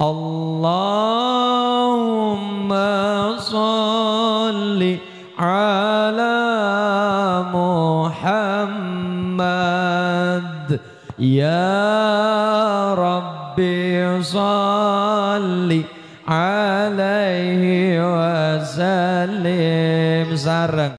اللهم صل على محمد. يا رب صل عليه وسلم. سرق